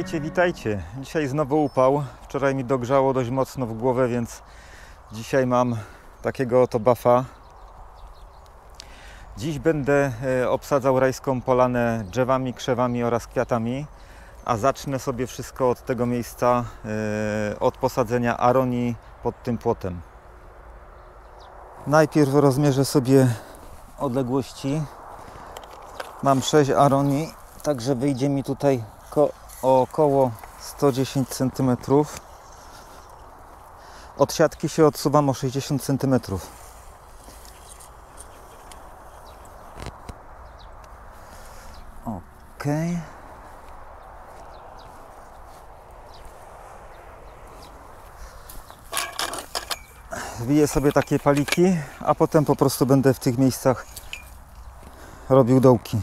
Witajcie, witajcie. Dzisiaj znowu upał. Wczoraj mi dogrzało dość mocno w głowę, więc dzisiaj mam takiego oto buffa. Dziś będę e, obsadzał rajską polanę drzewami, krzewami oraz kwiatami, a zacznę sobie wszystko od tego miejsca, e, od posadzenia aronii pod tym płotem. Najpierw rozmierzę sobie odległości. Mam 6 aronii, także wyjdzie mi tutaj około 110 cm. Od siatki się odsuwam o 60 cm. Ok. Zbiję sobie takie paliki, a potem po prostu będę w tych miejscach robił dołki.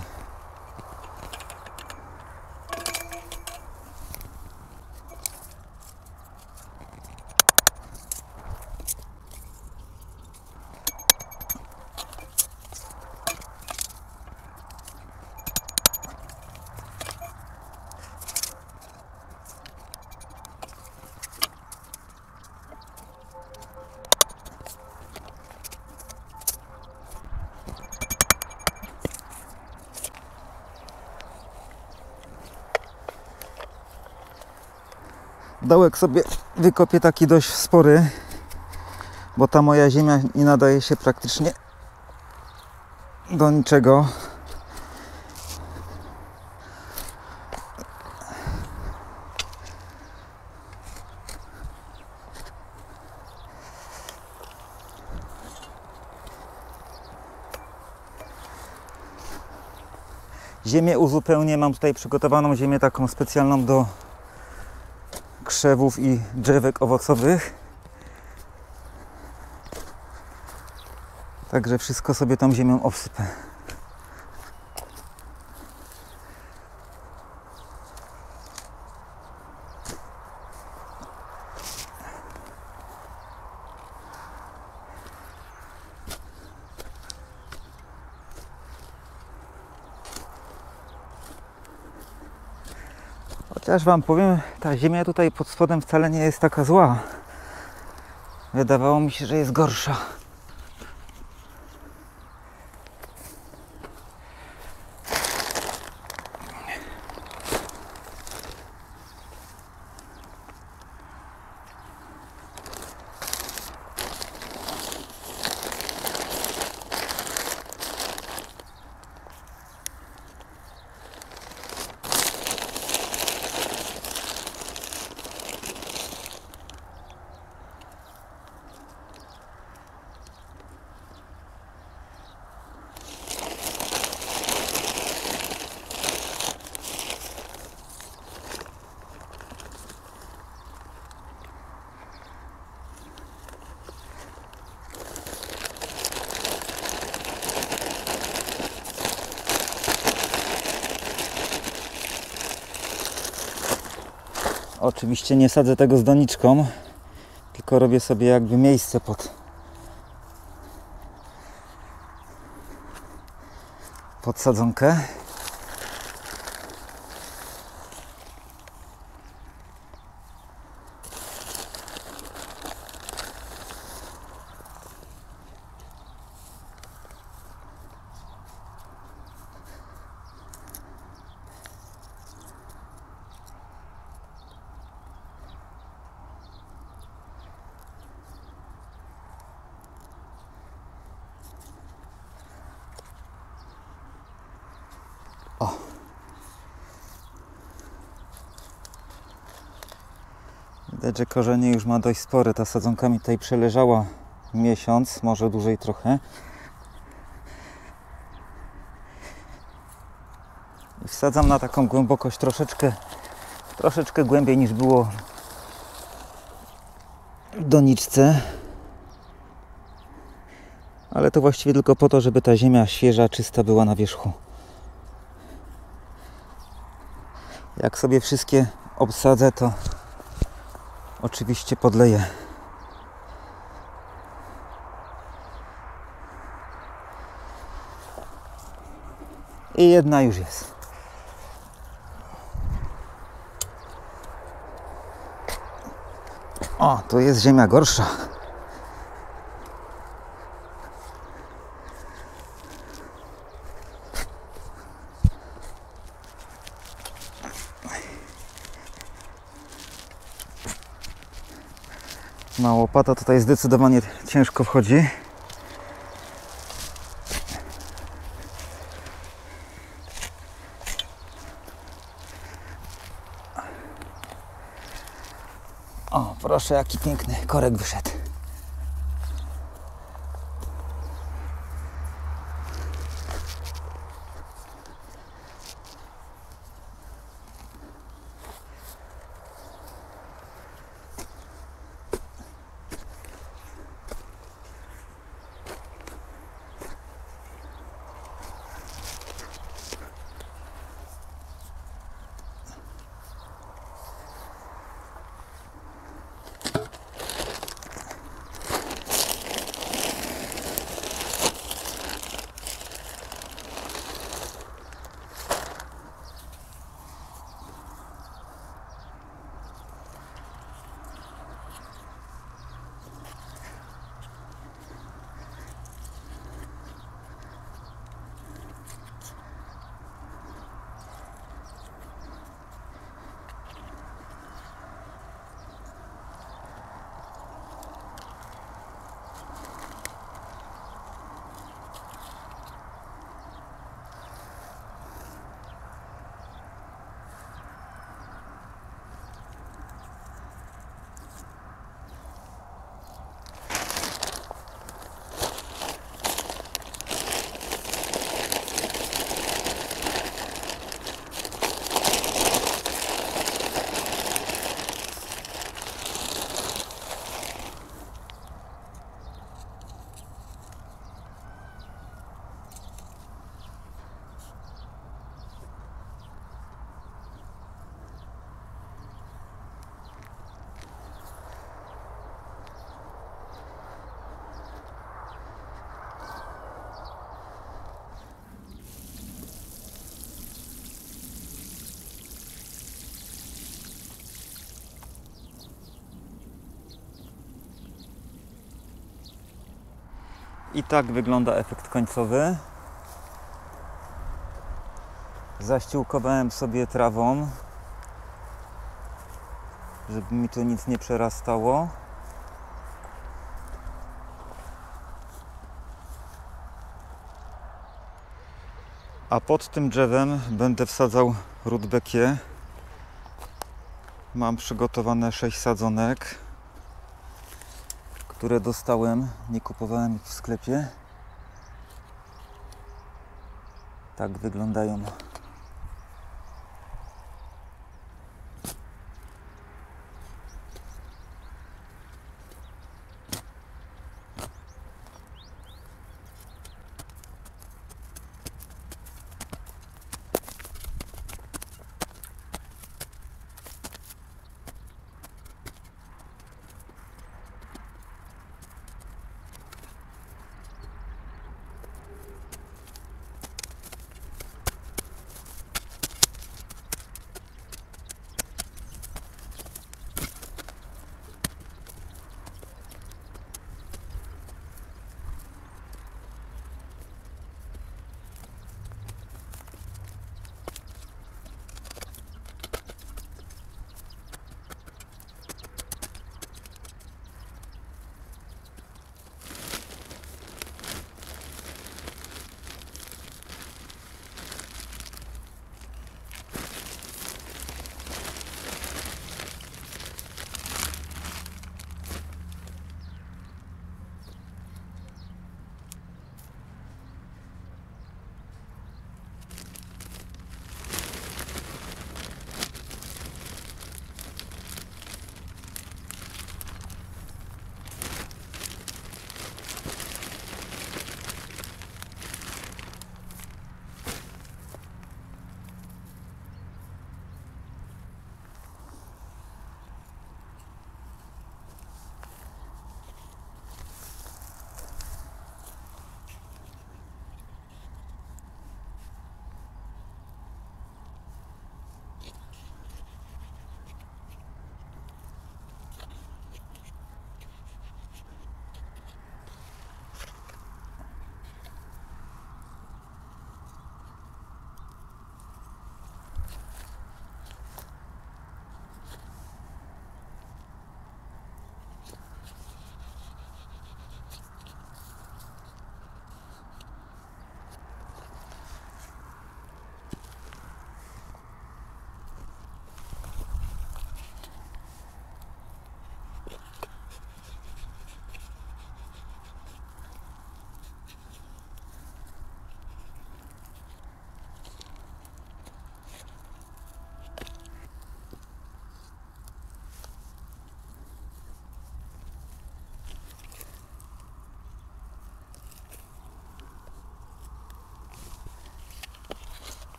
Dołek sobie wykopię taki dość spory, bo ta moja ziemia nie nadaje się praktycznie do niczego. Ziemię uzupełnię, mam tutaj przygotowaną ziemię taką specjalną do krzewów i drzewek owocowych. Także wszystko sobie tą ziemią obsypę. Chociaż Wam powiem, ta ziemia tutaj pod spodem wcale nie jest taka zła. Wydawało mi się, że jest gorsza. Oczywiście nie sadzę tego z doniczką, tylko robię sobie jakby miejsce pod pod sadzonkę. Widać, że korzenie już ma dość spore. Ta sadzonka mi tutaj przeleżała miesiąc, może dłużej trochę. I wsadzam na taką głębokość troszeczkę, troszeczkę głębiej niż było w doniczce. Ale to właściwie tylko po to, żeby ta ziemia świeża, czysta była na wierzchu. Jak sobie wszystkie obsadzę, to oczywiście podleję i jedna już jest. O, tu jest ziemia gorsza. Na łopata tutaj zdecydowanie ciężko wchodzi. O, proszę, jaki piękny korek wyszedł. I tak wygląda efekt końcowy. Zaściółkowałem sobie trawą, żeby mi tu nic nie przerastało. A pod tym drzewem będę wsadzał rudbekie. Mam przygotowane 6 sadzonek które dostałem. Nie kupowałem ich w sklepie. Tak wyglądają.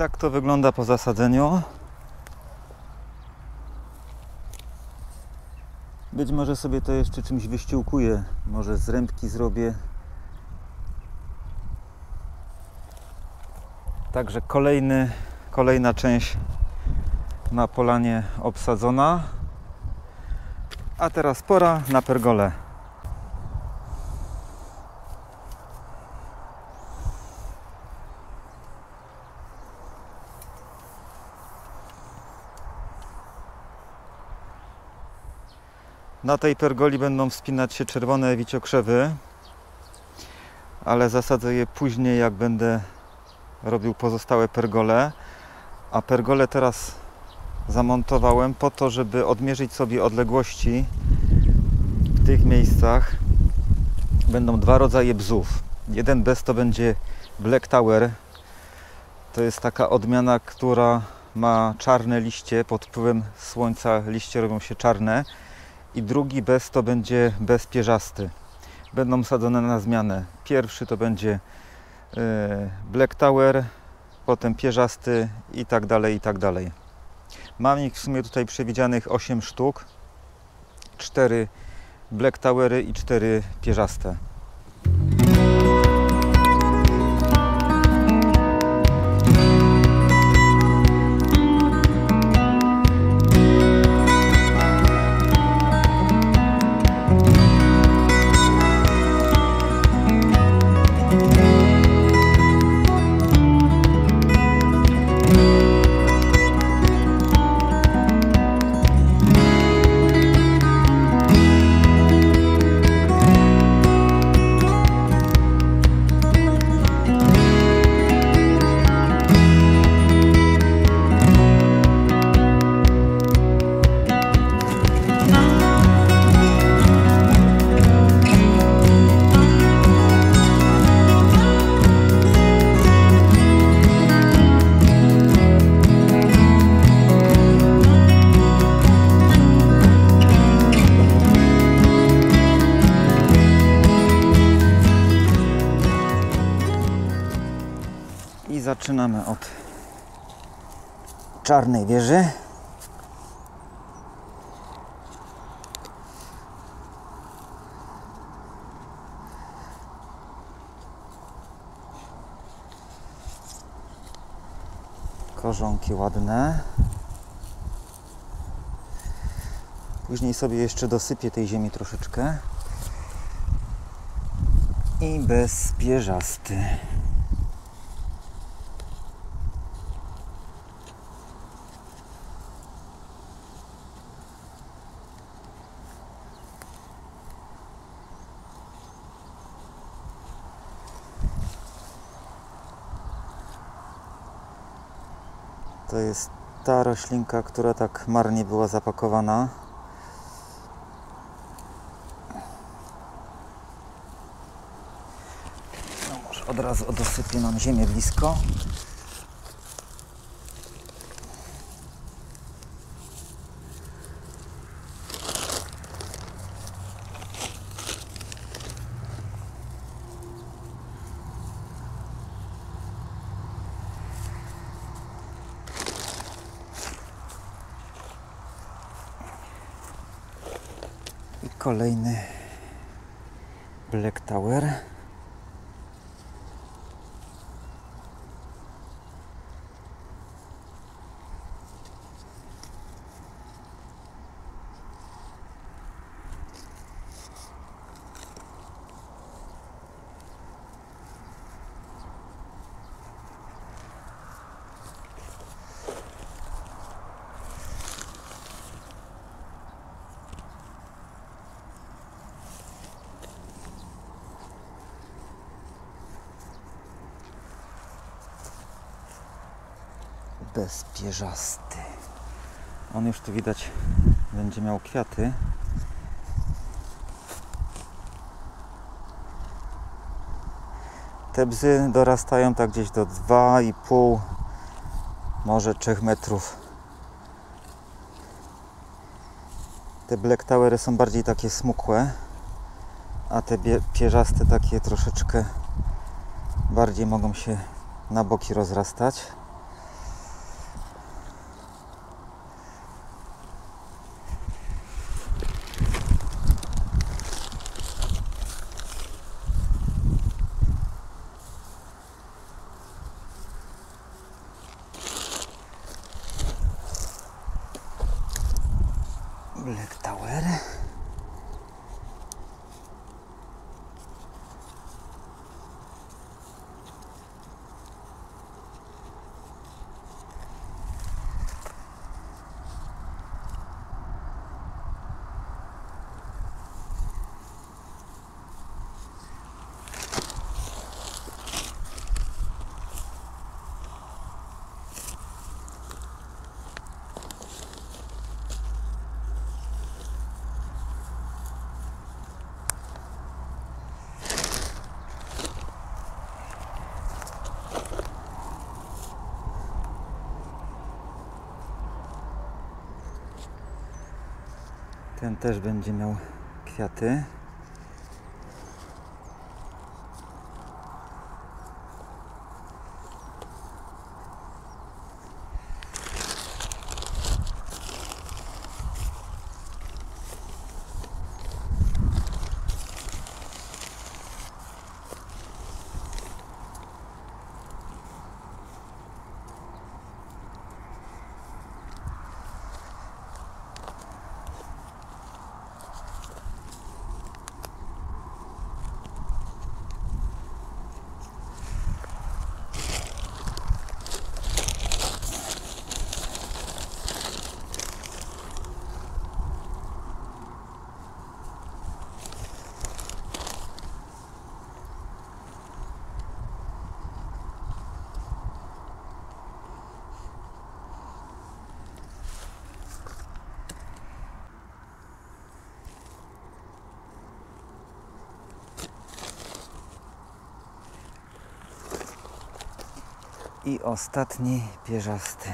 Tak to wygląda po zasadzeniu. Być może sobie to jeszcze czymś wyściółkuję. Może z zrobię. Także kolejny, kolejna część na polanie obsadzona. A teraz pora na pergolę. Na tej pergoli będą wspinać się czerwone wiciokrzewy, ale zasadzę je później, jak będę robił pozostałe pergole. A pergole teraz zamontowałem po to, żeby odmierzyć sobie odległości w tych miejscach. Będą dwa rodzaje bzów. Jeden bez to będzie Black Tower. To jest taka odmiana, która ma czarne liście. Pod wpływem słońca liście robią się czarne. I drugi bez to będzie bez pierzasty. Będą sadzone na zmianę. Pierwszy to będzie e, Black Tower, potem pierzasty i tak dalej, i tak dalej. Mam ich w sumie tutaj przewidzianych 8 sztuk. 4 Black Towery i 4 pierzaste. Zaczynamy od czarnej wieży. Korzonki ładne. Później sobie jeszcze dosypię tej ziemi troszeczkę. I bezpierzasty. To jest ta roślinka, która tak marnie była zapakowana. No może od razu dosypię nam ziemię blisko. Kolejny Black Tower. Bezpierzasty. On już tu widać będzie miał kwiaty. Te bzy dorastają tak gdzieś do 2,5 może 3 metrów. Te black towery są bardziej takie smukłe, a te pierzaste takie troszeczkę bardziej mogą się na boki rozrastać. Królek Tower. Ten też będzie miał kwiaty. I ostatni pierzasty.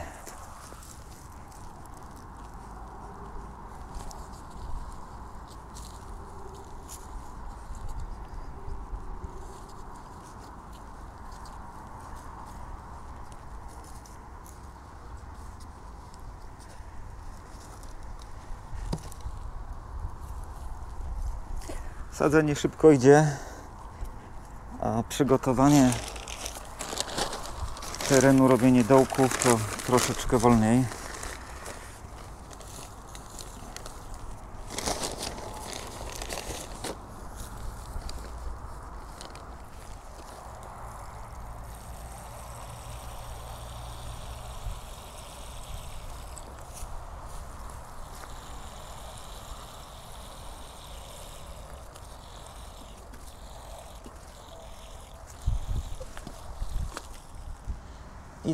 Sadzenie szybko idzie, a przygotowanie terenu, robienie dołków to troszeczkę wolniej.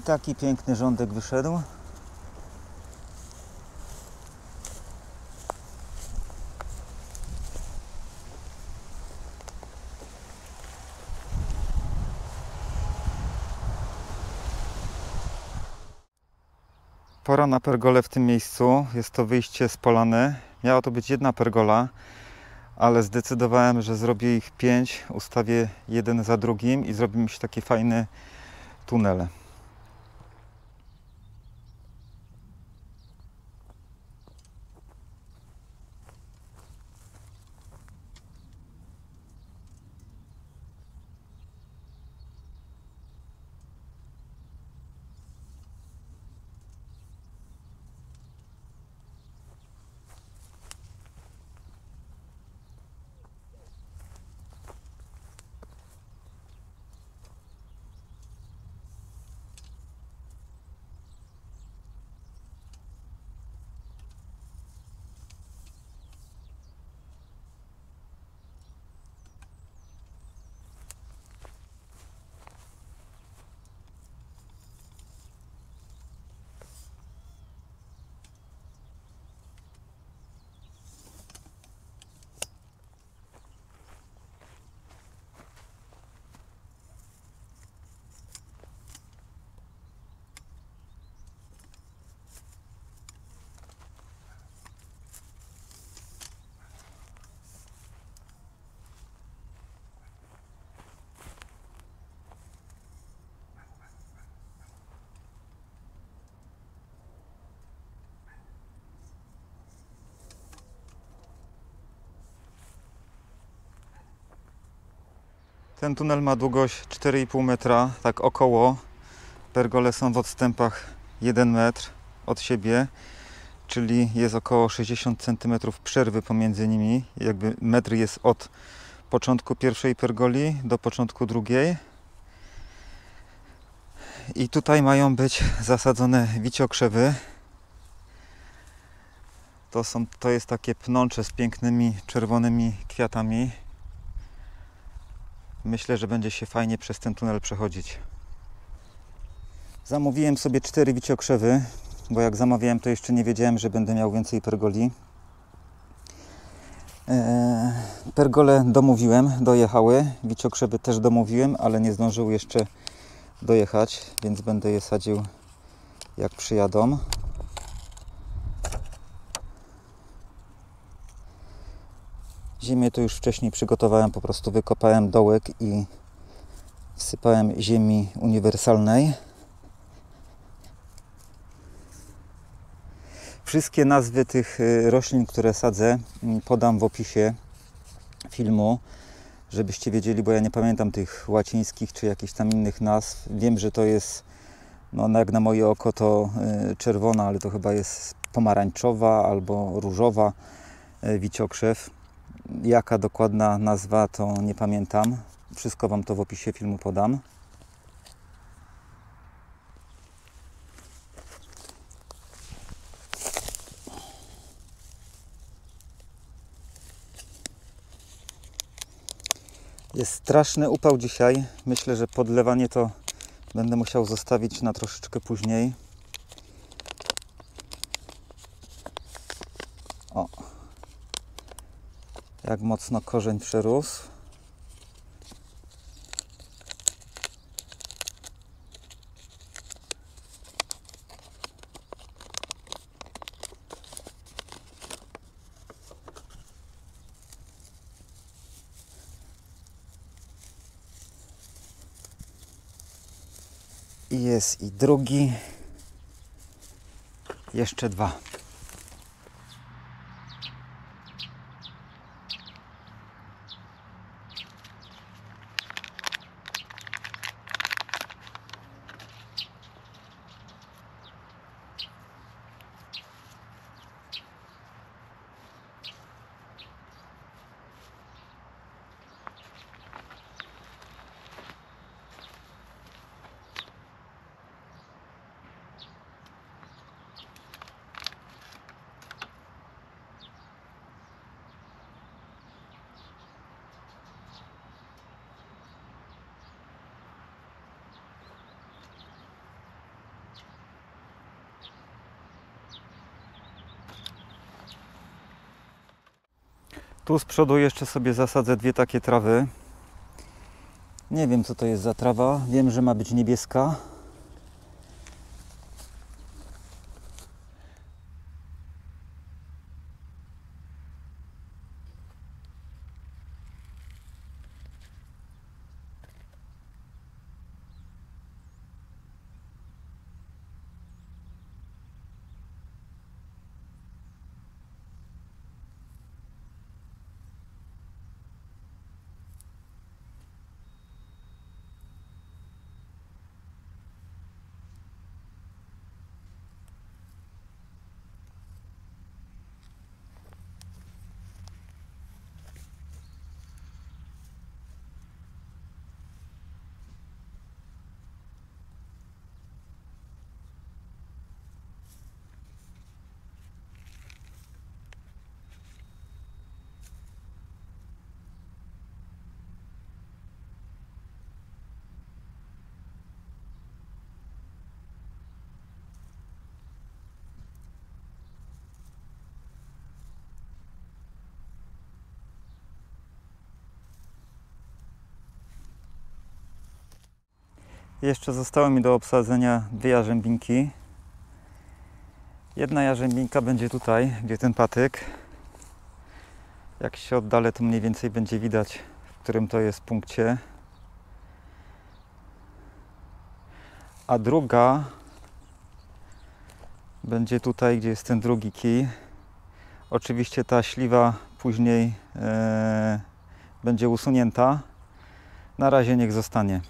I taki piękny rządek wyszedł. Pora na pergolę w tym miejscu. Jest to wyjście z polany. Miała to być jedna pergola, ale zdecydowałem, że zrobię ich pięć. Ustawię jeden za drugim i zrobi mi się taki fajny tunel. Ten tunel ma długość 4,5 metra, tak około. Pergole są w odstępach 1 metr od siebie, czyli jest około 60 cm przerwy pomiędzy nimi. Jakby metr jest od początku pierwszej pergoli do początku drugiej. I tutaj mają być zasadzone wiciokrzewy. To, są, to jest takie pnącze z pięknymi czerwonymi kwiatami. Myślę, że będzie się fajnie przez ten tunel przechodzić. Zamówiłem sobie cztery wiciokrzewy, bo jak zamawiałem, to jeszcze nie wiedziałem, że będę miał więcej pergoli. Eee, pergole domówiłem, dojechały. Wiciokrzewy też domówiłem, ale nie zdążyły jeszcze dojechać, więc będę je sadził jak przyjadą. Ziemię to już wcześniej przygotowałem, po prostu wykopałem dołek i wsypałem ziemi uniwersalnej. Wszystkie nazwy tych y, roślin, które sadzę, mm, podam w opisie filmu, żebyście wiedzieli, bo ja nie pamiętam tych łacińskich czy jakichś tam innych nazw. Wiem, że to jest, no jak na moje oko, to y, czerwona, ale to chyba jest pomarańczowa albo różowa y, wiciokrzew. Jaka dokładna nazwa, to nie pamiętam. Wszystko Wam to w opisie filmu podam. Jest straszny upał dzisiaj. Myślę, że podlewanie to będę musiał zostawić na troszeczkę później. Jak mocno korzeń przerósł. I jest i drugi. Jeszcze dwa. Tu z przodu jeszcze sobie zasadzę dwie takie trawy. Nie wiem co to jest za trawa. Wiem, że ma być niebieska. Jeszcze zostało mi do obsadzenia dwie jarzębinki. Jedna jarzębinka będzie tutaj, gdzie ten patyk. Jak się oddalę, to mniej więcej będzie widać, w którym to jest punkcie. A druga będzie tutaj, gdzie jest ten drugi kij. Oczywiście ta śliwa później e, będzie usunięta. Na razie niech zostanie.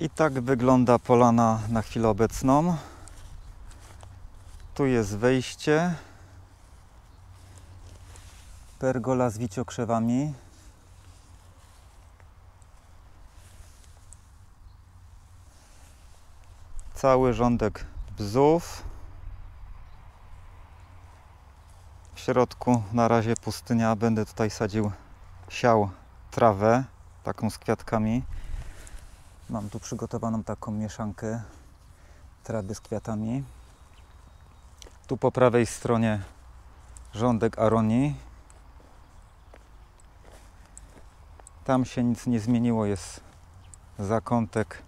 I tak wygląda polana na chwilę obecną. Tu jest wejście. Pergola z wiciokrzewami. Cały rządek bzów. W środku na razie pustynia. Będę tutaj sadził siał trawę, taką z kwiatkami. Mam tu przygotowaną taką mieszankę trawy z kwiatami. Tu po prawej stronie rządek aronii. Tam się nic nie zmieniło, jest zakątek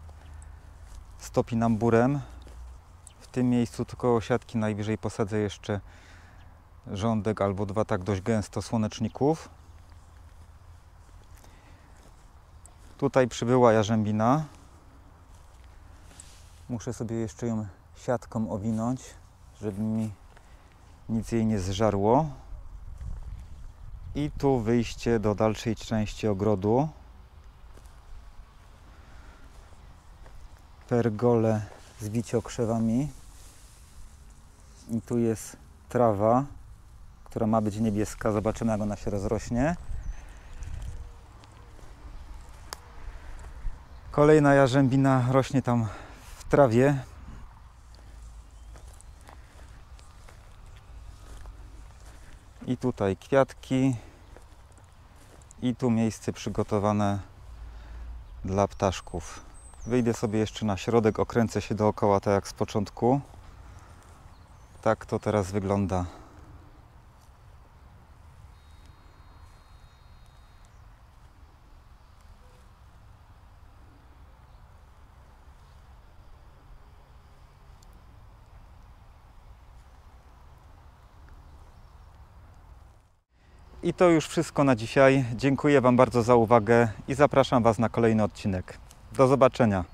z topinamburem. W tym miejscu tylko siatki najwyżej posadzę jeszcze rządek albo dwa tak dość gęsto słoneczników. Tutaj przybyła jarzębina. Muszę sobie jeszcze ją siatką owinąć, żeby mi nic jej nie zżarło. I tu wyjście do dalszej części ogrodu. Pergole z wiciokrzewami. I tu jest trawa, która ma być niebieska. Zobaczymy, jak ona się rozrośnie. Kolejna jarzębina rośnie tam w trawie. I tutaj kwiatki. I tu miejsce przygotowane dla ptaszków. Wyjdę sobie jeszcze na środek, okręcę się dookoła tak jak z początku. Tak to teraz wygląda. I to już wszystko na dzisiaj. Dziękuję Wam bardzo za uwagę i zapraszam Was na kolejny odcinek. Do zobaczenia.